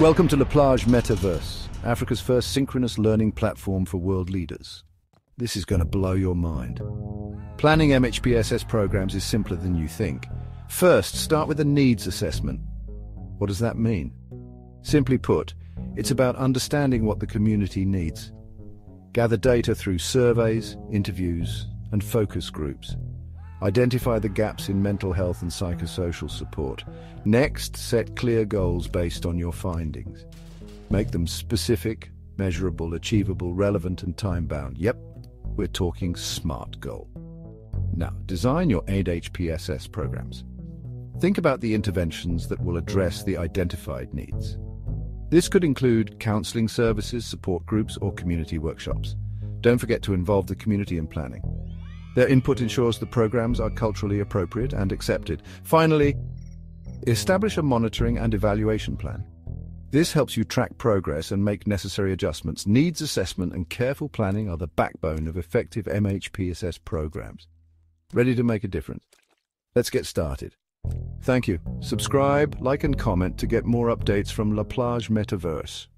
Welcome to La Plage Metaverse, Africa's first synchronous learning platform for world leaders. This is going to blow your mind. Planning MHPSS programs is simpler than you think. First, start with a needs assessment. What does that mean? Simply put, it's about understanding what the community needs. Gather data through surveys, interviews, and focus groups. Identify the gaps in mental health and psychosocial support. Next, set clear goals based on your findings. Make them specific, measurable, achievable, relevant, and time-bound. Yep, we're talking SMART goal. Now, design your MHPSS programs. Think about the interventions that will address the identified needs. This could include counseling services, support groups, or community workshops. Don't forget to involve the community in planning. Their input ensures the programs are culturally appropriate and accepted. Finally, establish a monitoring and evaluation plan. This helps you track progress and make necessary adjustments. Needs assessment and careful planning are the backbone of effective MHPSS programs. Ready to make a difference? Let's get started. Thank you. Subscribe, like and comment to get more updates from La Plage Metaverse.